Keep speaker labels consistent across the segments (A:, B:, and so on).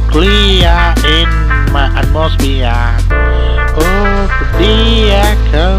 A: be clear in my atmosphere. Oh, dear.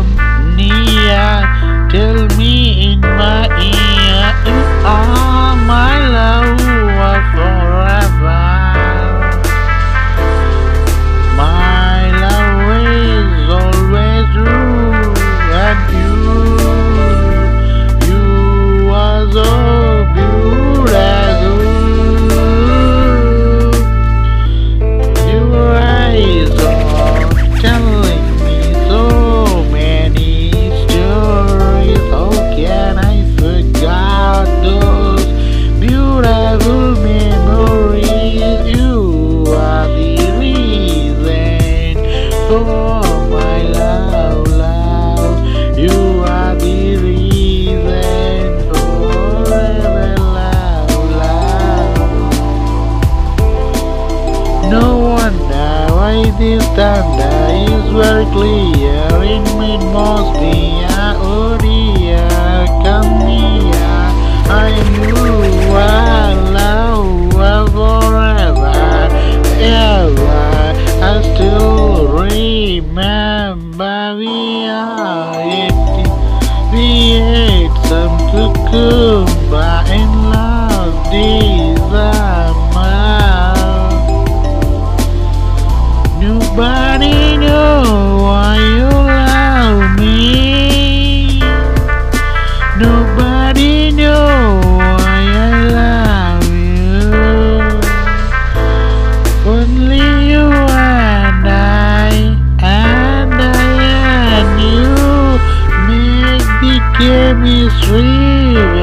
A: oh my love, love, you are the reason forever love, love. No wonder why this time is very clear, it must be. Remember we are. hear me scream.